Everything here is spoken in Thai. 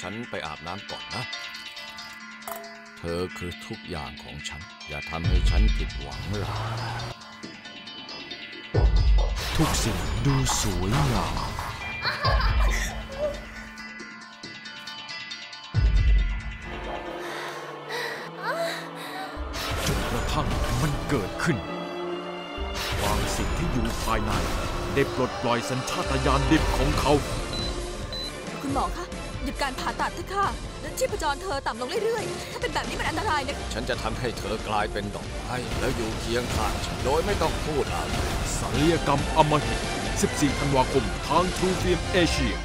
ฉันไปอาบน้ำก่อนนะ เธอคือทุกอย่างของฉัน อย่าทำให้ฉันผิดหวังล่ะ ทุกสิ่งดูสวยงาม จนกระทั่งมันเกิดขึ้น บางสิ่งที่อยู่ภายใน ได้ปลดปล่อยสัญชาตญาณดิบของเขา คุณหมอคะ หยุดการผ่าตัดเถอะค่ะแล้วชีพจรเธอต่ำลงเรื่อยๆ ถ้าเป็นแบบนี้มันอันตรายนะฉันจะทำให้เธอกลายเป็นดอกไม้แล้วอยู่เคียงข้างฉันโดยไม่ต้องพูดอะไรศัลยกรรมอำมหิต 14 ธันวาคม ทาง True Film Asia